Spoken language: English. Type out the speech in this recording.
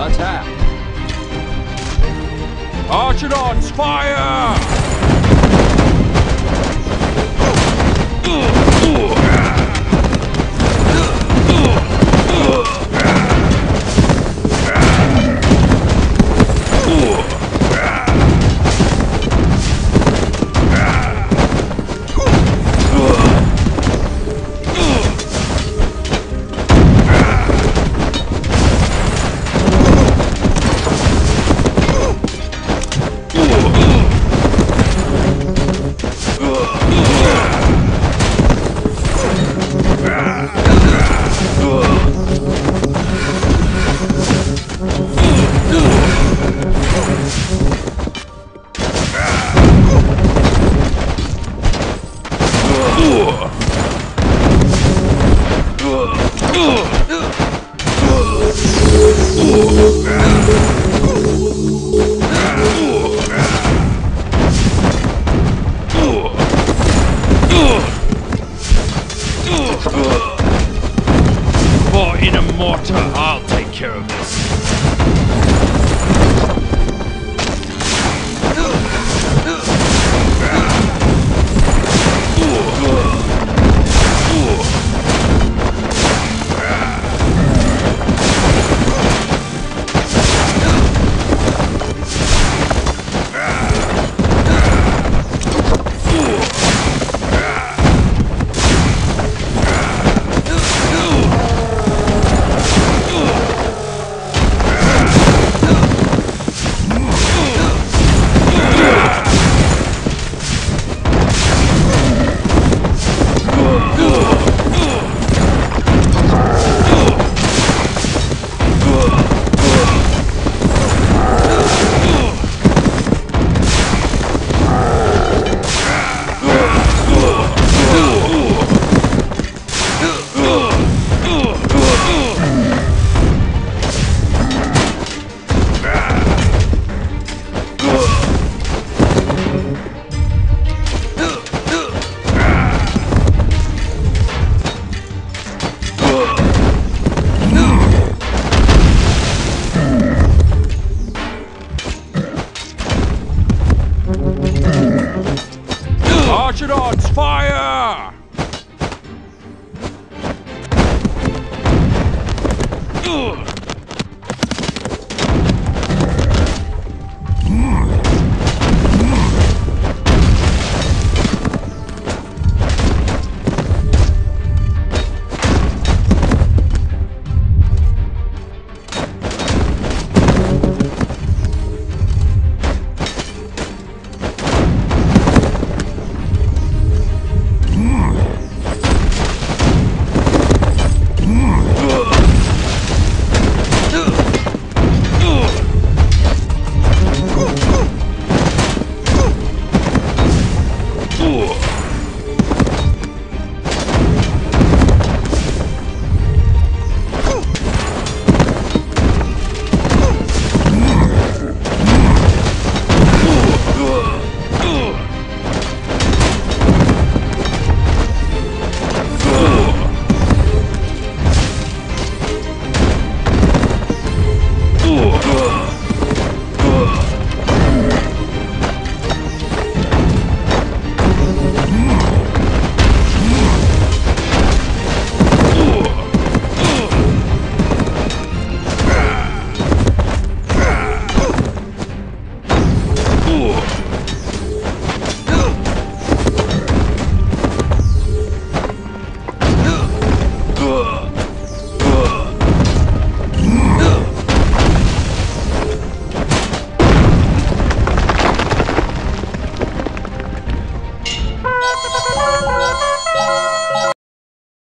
Attack! Archidons, fire!